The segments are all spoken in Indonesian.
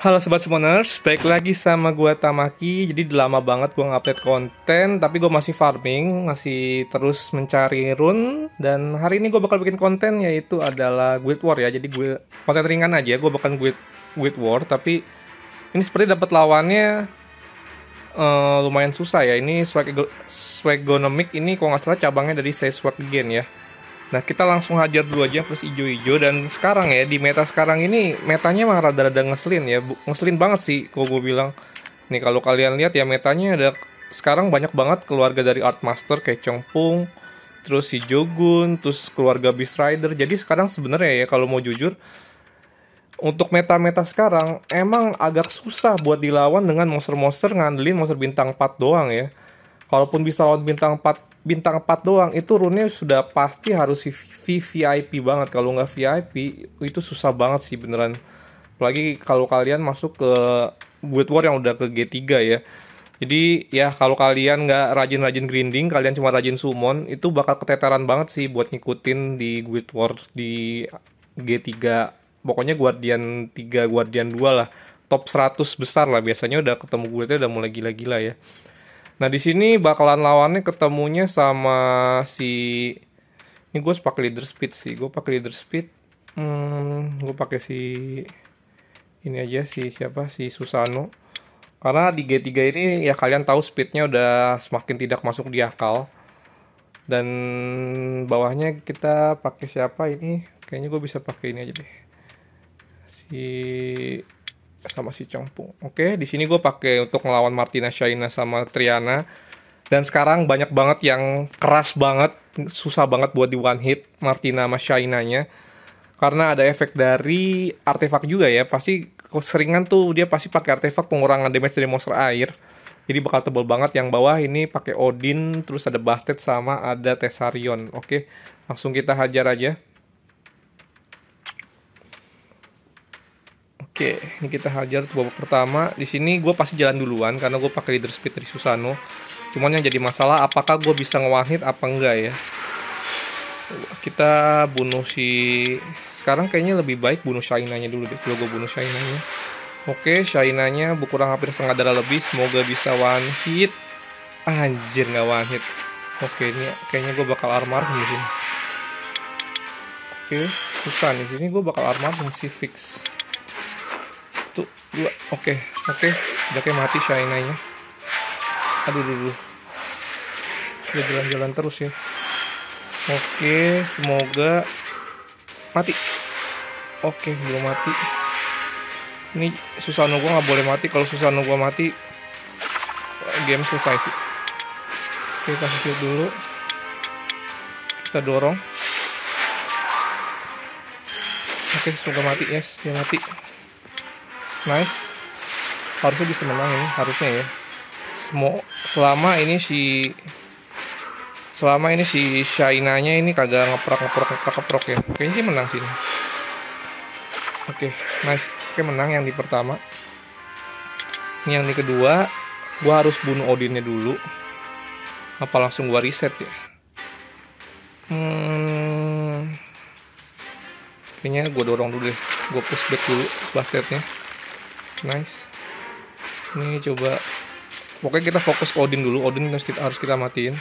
Halo Sobat Summoners, baik lagi sama gue Tamaki. Jadi lama banget gue ngupdate konten Tapi gue masih farming, masih terus mencari rune Dan hari ini gue bakal bikin konten yaitu adalah Guild War ya. Jadi gue konten ringan aja, gue bukan Guild, Guild War. Tapi ini seperti dapat lawannya uh, lumayan susah ya. Ini swag, Swagonomic ini kalau nggak salah cabangnya dari Swag Again ya Nah kita langsung hajar dulu aja plus hijau-hijau dan sekarang ya di meta sekarang ini metanya emang rada-rada ngeselin ya. Ngeselin banget sih kalau gue bilang. Nih kalau kalian lihat ya metanya ada sekarang banyak banget keluarga dari Art Master kayak Chongpung terus si Jogun terus keluarga Beast Rider. Jadi sekarang sebenarnya ya kalau mau jujur untuk meta-meta sekarang emang agak susah buat dilawan dengan monster-monster ngandelin monster bintang 4 doang ya kalaupun bisa lawan bintang 4 bintang 4 doang itu rune sudah pasti harus VIP banget. Kalau nggak VIP itu susah banget sih beneran. Apalagi kalau kalian masuk ke Guild War yang udah ke G3 ya. Jadi ya kalau kalian nggak rajin-rajin grinding kalian cuma rajin summon itu bakal keteteran banget sih buat ngikutin di Guild War di G3 pokoknya Guardian 3 Guardian 2 lah. Top 100 besar lah biasanya udah ketemu guildnya udah mulai gila-gila ya Nah di sini bakalan lawannya ketemunya sama si ini gue pakai leader speed sih. Gue pakai leader speed. Hmm, gue pakai si ini aja si siapa? Si Susano. Karena di G3 ini ya kalian tahu speednya udah semakin tidak masuk di akal. Dan bawahnya kita pakai siapa ini? Kayaknya gue bisa pakai ini aja deh. Si sama si Chongpung. Oke, di sini gue pakai untuk melawan Martina Shaina sama Triana. Dan sekarang banyak banget yang keras banget, susah banget buat di one hit Martina sama Shainanya. Karena ada efek dari artefak juga ya. Pasti seringan tuh dia pasti pakai artefak pengurangan damage dari monster air. Jadi bakal tebel banget yang bawah ini pakai Odin, terus ada Bastet sama ada Tesarion. Oke, langsung kita hajar aja. Oke, ini kita hajar tuh babak pertama. Di sini gue pasti jalan duluan karena gue pakai leader speed dari Susano. Cuman yang jadi masalah apakah gue bisa ngewahid apa enggak ya. Kita bunuh si sekarang kayaknya lebih baik bunuh Shainanya dulu deh. Coba gue bunuh Shainanya. Oke, Shainanya kurang hampir setengah darah lebih. Semoga bisa one hit. Anjir nggak one hit. Oke, ini kayaknya gue bakal armor di sini. Oke, susah nih. Sini gue bakal armor si fix satu dua oke okay, oke. Okay. udah kayak mati Shainanya aduh dulu udah jalan-jalan terus ya. Oke okay, semoga mati. Oke okay, belum mati. Ini susah nunggu nggak boleh mati. Kalau susah nunggu mati game selesai sih. Oke kasih shield dulu. Kita dorong. Oke semoga mati yes. Dia mati nice. Harusnya bisa menang ini harusnya ya. Semua selama ini si selama ini si Shainanya ini kagak ngeprok ngeprok ngeprok ngeprok ya. Kayaknya sih menang sini oke okay, nice. Oke menang yang di pertama. Ini yang di kedua. Gua harus bunuh Odinnya dulu. Apa langsung gua reset ya? Hmm. Kayaknya gua dorong dulu deh. Gua push back dulu bastetnya nice. Ini coba. Pokoknya kita fokus Odin dulu. Odin harus kita harus kita matiin.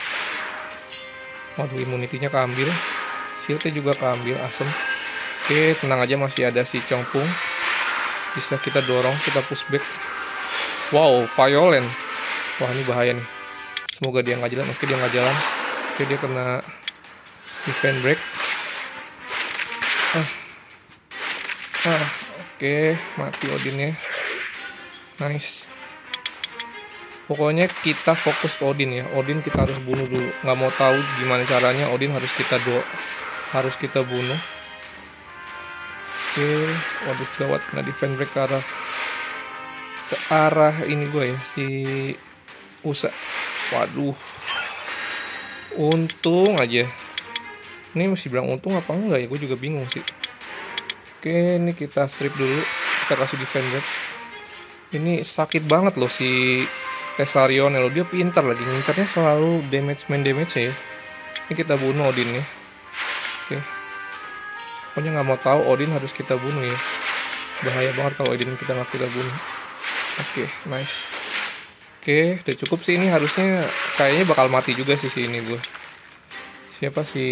Waduh imunitinya keambil. Shieldnya juga keambil asem. Oke tenang aja masih ada si Chongpung bisa kita dorong kita push back. Wow violent. Wah ini bahaya nih. Semoga dia nggak jalan. Oke dia nggak jalan. Oke dia kena defend break. Ah. Ah oke. Mati Odinnya nice. Pokoknya kita fokus ke Odin ya. Odin kita harus bunuh dulu. Nggak mau tahu gimana caranya Odin harus kita do harus kita bunuh. Oke waduh gawat kena defend break ke arah ke arah ini gue ya si Usa. Waduh. Untung aja. Ini masih bilang untung apa enggak ya? Gue juga bingung sih. Oke ini kita strip dulu. Kita kasih defend break ini sakit banget loh si Tesarion lo dia pintar lagi ngincarnya selalu damage main damage ya. Ini kita bunuh Odin ya oke. Pokoknya nggak mau tahu Odin harus kita bunuh ya. Bahaya banget kalau Edin kita nggak kita bunuh. Oke nice. Oke udah cukup sih. Ini harusnya kayaknya bakal mati juga sih si ini gue siapa si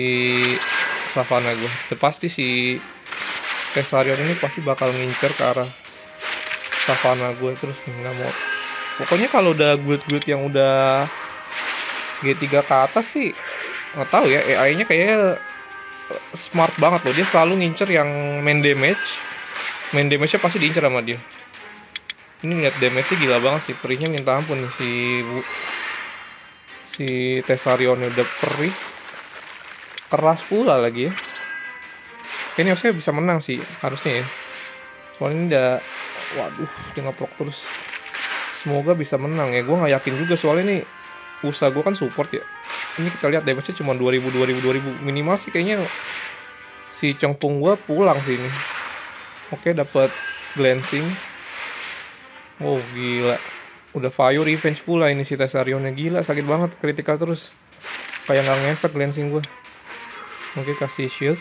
Savana gue pasti si Tesarion ini pasti bakal ngincer ke arah Savana gue terus nih nggak mau. Pokoknya kalau udah guild-guild yang udah G3 ke atas sih nggak tahu ya AI-nya kayaknya smart banget loh. Dia selalu ngincer yang main damage. Main damage-nya pasti diincer sama dia. Ini lihat damage-nya gila banget sih. Perihnya minta ampun nih si si Tesarion udah perih. Keras pula lagi ya. Ini harusnya bisa menang sih harusnya ya. Soalnya ini udah waduh dia ngeprok terus. Semoga bisa menang ya. Gue nggak yakin juga soalnya ini usaha gue kan support ya. Ini kita lihat damage-nya cuma 2000 2000 2000 minimal sih kayaknya si Cengpung gue pulang sih ini. Oke dapat glancing. Oh gila. Udah fire revenge pula ini si Tesarionnya gila sakit banget critical terus. Kayak nggak ngefek glancing gue oke kasih shield.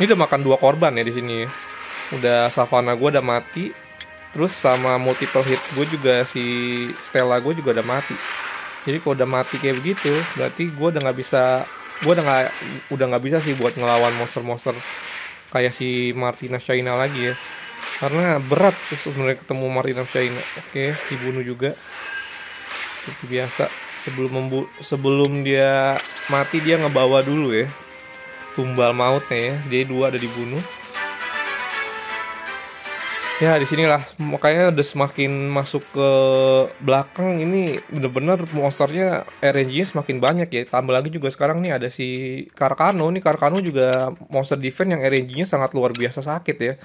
Ini udah makan dua korban ya di sini ya udah savana gue udah mati terus sama multiple hit gue juga si Stella gue juga udah mati. Jadi kalau udah mati kayak begitu berarti gue udah nggak bisa gue udah nggak udah nggak bisa sih buat ngelawan monster-monster kayak si Martina Shaina lagi ya. Karena berat terus sebenarnya ketemu Martina Shaina oke dibunuh juga. Seperti biasa sebelum membu sebelum dia mati dia ngebawa dulu ya tumbal mautnya ya. Dia dua ada dibunuh ya di sinilah makanya udah semakin masuk ke belakang ini bener-bener monsternya RNG semakin banyak ya. Tambah lagi juga sekarang nih ada si Karkano. Nih Karkano juga monster defense yang RNG-nya sangat luar biasa sakit ya.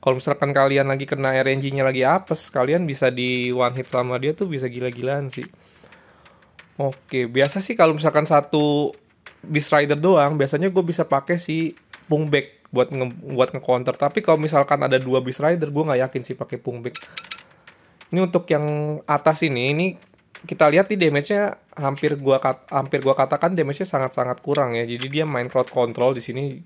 Kalau misalkan kalian lagi kena RNG-nya lagi apes kalian bisa di one hit sama dia tuh bisa gila-gilaan sih. Oke biasa sih kalau misalkan satu Beast Rider doang biasanya gue bisa pakai si Pungback buat nge buat nge-counter. Tapi kalau misalkan ada dua Beast Rider, gue nggak yakin sih pakai Pungback. Ini untuk yang atas ini, ini kita lihat nih damage-nya hampir gua hampir gua katakan damage-nya sangat-sangat kurang ya. Jadi dia main crowd control di sini.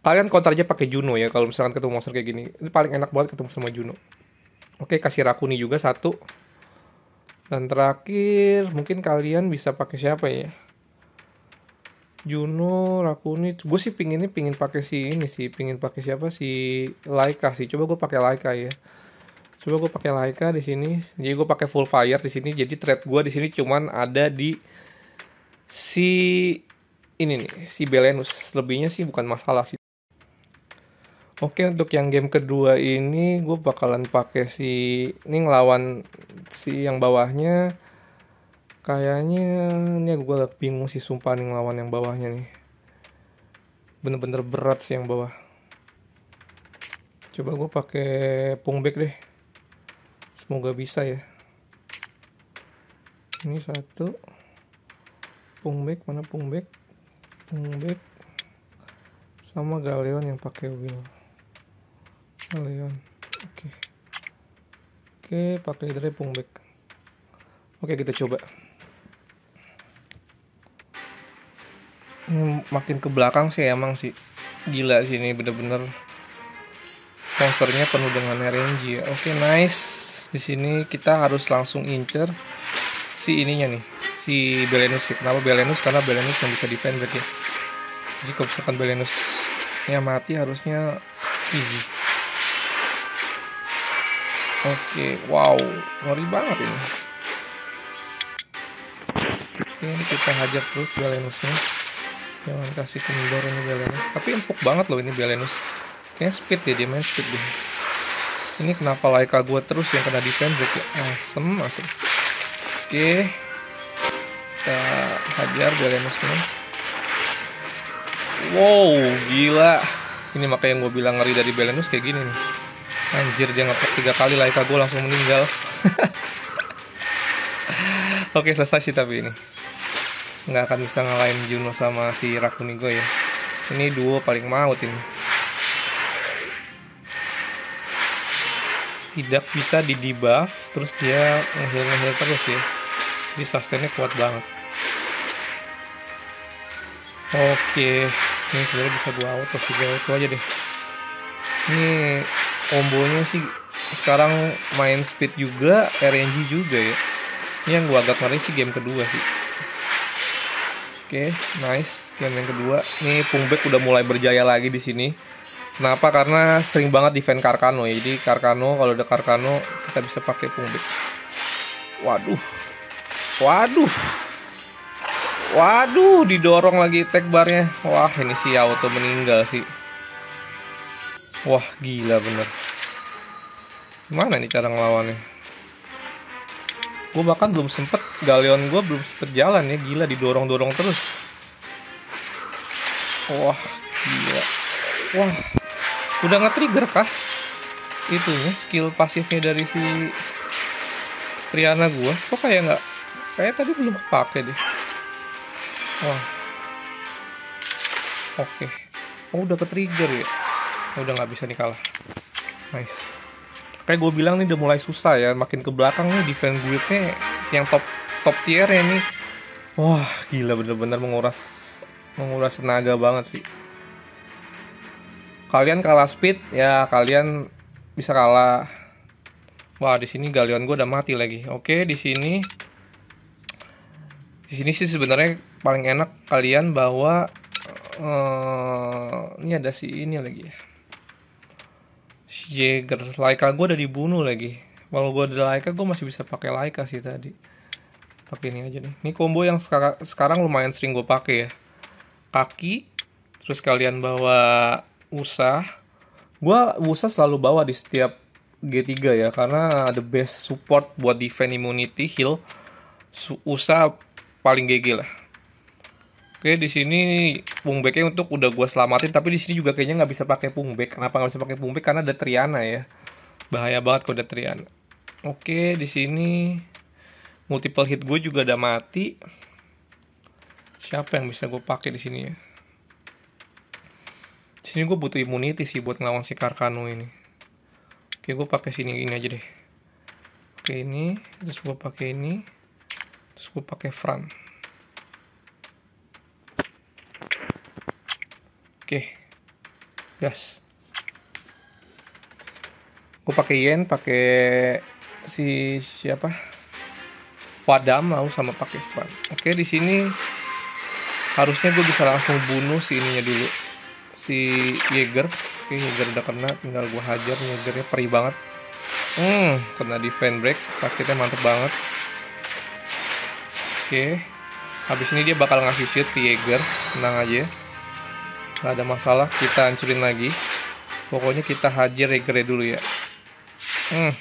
Kalian counter aja pakai Juno ya kalau misalkan ketemu monster kayak gini. Itu paling enak banget ketemu sama Juno. Oke, kasih Rakuni juga satu. Dan terakhir, mungkin kalian bisa pakai siapa ya? Juno, Rakuni, gue sih pinginnya pingin pakai si ini sih, pingin pakai siapa si Laika sih. Coba gue pakai Laika ya. Coba gue pakai Laika di sini. Jadi gue pakai full fire di sini. Jadi thread gue di sini cuman ada di si ini nih, si Belenus. Lebihnya sih bukan masalah sih. Oke untuk yang game kedua ini gue bakalan pakai si ini ngelawan si yang bawahnya Kayaknya ini gue agak bingung sih sumpah nih ngelawan yang bawahnya nih. Bener-bener berat sih yang bawah. Coba gue pakai pungback deh. Semoga bisa ya. Ini satu. Pungback mana pungback? Pungback sama Galeon yang pakai wheel. Galeon. Oke. Oke, pakai leadernya pungback. Oke, kita coba. Ini makin ke belakang sih emang sih gila sih ini bener-bener monsternya penuh dengan RNG ya. Oke, okay, nice. Di sini kita harus langsung incer si ininya nih, si Belenus sih. Kenapa Belenus? Karena Belenus yang bisa defend back ya. Jadi kalau misalkan Belenus nya mati harusnya easy. Oke, okay, wow, ngeri banget ini. Oke, kita hajar terus Belenusnya jangan kasih kendor ini Belenus. Tapi empuk banget loh ini Belenus. Kayaknya speed ya dia main speed deh. Ini kenapa Laika gue terus yang kena defense ya asem asem oke. Kita hajar Belenusnya wow gila. Ini makanya gue bilang ngeri dari Belenus kayak gini nih. Anjir dia ngepek tiga kali Laika gue langsung meninggal. Oke selesai sih tapi ini nggak akan bisa ngalahin Juno sama si Rakunigo ya. Ini duo paling maut ini. Tidak bisa di debuff terus dia ngehil ngehil terus ya. Jadi sustainnya kuat banget. Oke ini sebenarnya bisa gua auto sih gua auto aja deh. Ini kombonya sih sekarang main speed juga RNG juga ya. Ini yang gua agak ngeri sih game kedua sih oke nice. Game yang kedua. Nih Pungback udah mulai berjaya lagi di sini. Kenapa? Karena sering banget defend Karkano ya. Jadi Karkano kalau ada Karkano kita bisa pakai Pungback waduh. Waduh. Waduh didorong lagi tag barnya. Wah ini si auto meninggal sih. Wah gila bener. Gimana nih cara ngelawannya? Gue bahkan belum sempet, galion gue belum sempet jalan ya, gila didorong-dorong terus. Wah, gila. Wah, udah nge-trigger kah? Itunya, skill pasifnya dari si Triana gue. Kok kayak nggak? Kayak tadi belum kepake deh. Wah. Oke. Oh, udah ke-trigger ya? Udah nggak bisa nih kalah. Nice kayak gue bilang nih udah mulai susah ya makin ke belakang nih defense guildnya yang top top tier ya nih. Wah gila bener-bener menguras menguras tenaga banget sih. Kalian kalah speed ya kalian bisa kalah. Wah di sini galion gue udah mati lagi. Oke di sini di sini sih sebenarnya paling enak kalian bawa uh, ini ada si ini lagi ya Jaeger Laika gue udah dibunuh lagi. Kalau gue ada Laika gue masih bisa pakai Laika sih tadi. Pakai ini aja nih. Ini combo yang sekarang sekarang lumayan sering gue pakai ya. Kaki terus kalian bawa usa. Gue usa selalu bawa di setiap G3 ya karena the best support buat defend immunity heal. Usa paling GG lah Oke di sini pungbacknya untuk udah gue selamatin tapi di sini juga kayaknya nggak bisa pakai pungback. Kenapa nggak bisa pakai pungback? Karena ada Triana ya. Bahaya banget kalau ada Triana. Oke di sini multiple hit gue juga udah mati. Siapa yang bisa gue pakai di sini ya? Di sini gue butuh immunity sih buat ngelawan si Karkano ini. Oke gue pakai sini ini aja deh. Oke ini, terus gue pakai ini, terus gue pakai front. Oke. Gas. Gue pakai yen, pakai si siapa? Wadam lalu sama pakai fan. Oke, di sini harusnya gue bisa langsung bunuh si ininya dulu. Si Jaeger. Oke, Jaeger udah kena, tinggal gue hajar Jaegernya perih banget. Hmm, kena di fan break, sakitnya mantep banget. Oke. Habis ini dia bakal ngasih shield ke Jaeger, tenang aja nggak ada masalah kita hancurin lagi. Pokoknya kita hajar Jaegernya dulu ya. Hmm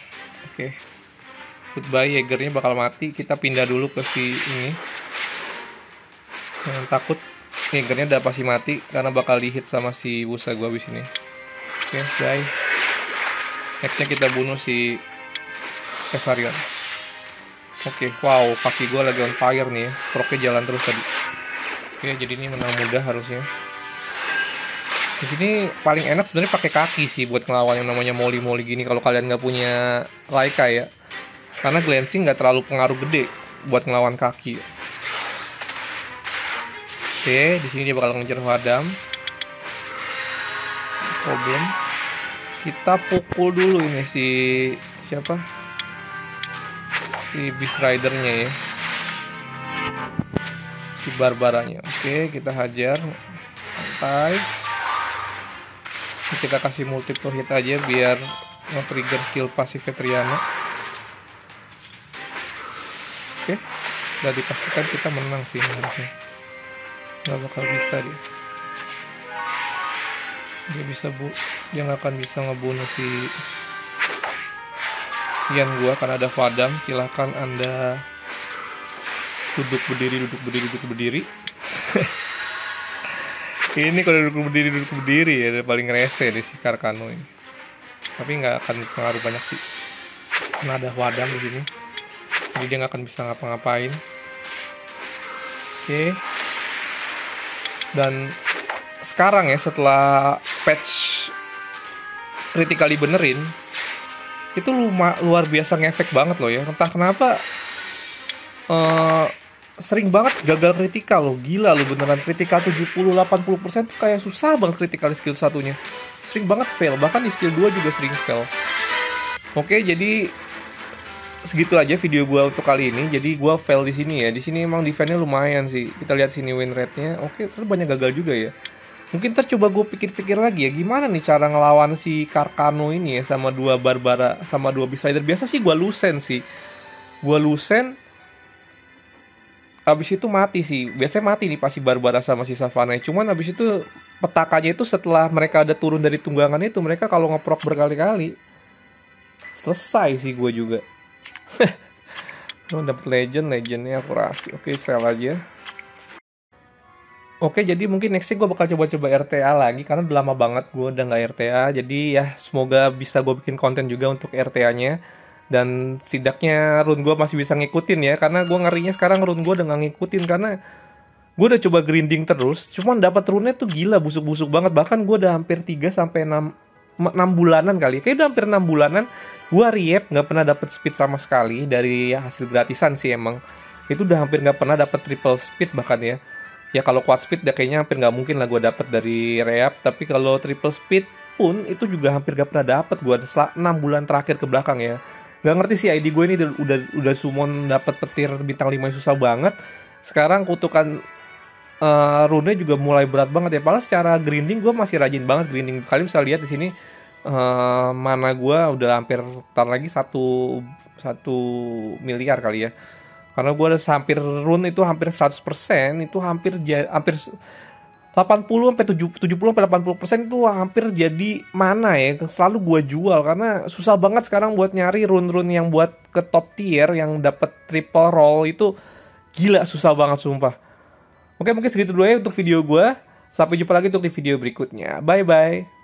oke. Okay. goodbye Jaegernya bakal mati. Kita pindah dulu ke si ini. Jangan takut Jaegernya udah pasti mati karena bakal dihit sama si busa gua abis ini. Oke okay, bye. Nextnya kita bunuh si Kesarion. Oke okay, wow kaki gua lagi on fire nih ya. Proknya jalan terus tadi. Oke okay, jadi ini menang mudah harusnya di sini paling enak sebenarnya pakai kaki sih buat ngelawan yang namanya moli moli gini kalau kalian nggak punya Laika ya. Karena glancing nggak terlalu pengaruh gede buat ngelawan kaki. Oke di sini dia bakal ngejar Wadam problem. Kita pukul dulu ini si siapa? Si Beast Ridernya ya. Si Barbaranya. Oke kita hajar. Santai kita kasih multiple hit aja biar nge-trigger skill pasif Triana. Oke udah dipastikan kita menang sih harusnya. Nggak bakal bisa dia. Dia bisa bu dia nggak akan bisa ngebunuh si Ian gua karena ada Fadam. Silahkan anda duduk berdiri duduk berdiri duduk berdiri ini kalau duduk berdiri duduk berdiri ya paling rese di si Karkano ini. Tapi nggak akan pengaruh banyak sih. Karena ada wadam di sini. Jadi dia nggak akan bisa ngapa-ngapain. Oke. Dan sekarang ya setelah patch critically benerin itu luar biasa ngefek banget loh ya. Entah kenapa uh, sering banget gagal kritikal loh. Gila loh beneran kritikal 70-80% tuh kayak susah banget kritikal skill satunya. Sering banget fail bahkan di skill 2 juga sering fail. Oke jadi segitu aja video gue untuk kali ini. Jadi gue fail di sini ya. Di sini emang defense-nya lumayan sih. Kita lihat sini win rate-nya. Oke terus banyak gagal juga ya. Mungkin ntar coba gue pikir-pikir lagi ya gimana nih cara ngelawan si Karkano ini ya sama dua Barbara sama dua Beast biasa sih gue lusen sih. Gue lusen habis itu mati sih. Biasanya mati nih pasti Barbara sama si Savannah. Cuman habis itu petakanya itu setelah mereka ada turun dari tunggangan itu mereka kalau ngeprok berkali-kali selesai sih gue juga. Oh, dapat legend legendnya akurasi. Oke sell aja. Oke, jadi mungkin nextnya gue bakal coba-coba RTA lagi karena udah lama banget gue udah nggak RTA. Jadi ya semoga bisa gue bikin konten juga untuk RTA-nya dan setidaknya run gue masih bisa ngikutin ya karena gue ngerinya sekarang run gue udah gak ngikutin karena gue udah coba grinding terus cuman dapat runnya tuh gila busuk-busuk banget. Bahkan gue udah hampir 3 sampai 6 6 bulanan kali kayak udah hampir 6 bulanan gue riep nggak pernah dapet speed sama sekali dari hasil gratisan sih emang. Itu udah hampir nggak pernah dapet triple speed bahkan ya. Ya kalau quad speed ya kayaknya hampir nggak mungkin lah gue dapet dari reap tapi kalau triple speed pun itu juga hampir gak pernah dapet gue setelah 6 bulan terakhir ke belakang ya nggak ngerti sih ID gue ini udah udah summon dapat petir bintang 5 yang susah banget. Sekarang kutukan uh, rune juga mulai berat banget ya. Padahal secara grinding gue masih rajin banget grinding. Kalian bisa lihat di sini uh, mana gue udah hampir tar lagi satu satu miliar kali ya. Karena gue udah hampir run itu hampir 100% itu hampir hampir 80 sampai 70 sampai 80 persen itu hampir jadi mana ya selalu gue jual karena susah banget sekarang buat nyari run-run yang buat ke top tier yang dapat triple roll itu gila susah banget sumpah. Oke mungkin segitu dulu ya untuk video gue. Sampai jumpa lagi untuk di video berikutnya. Bye bye.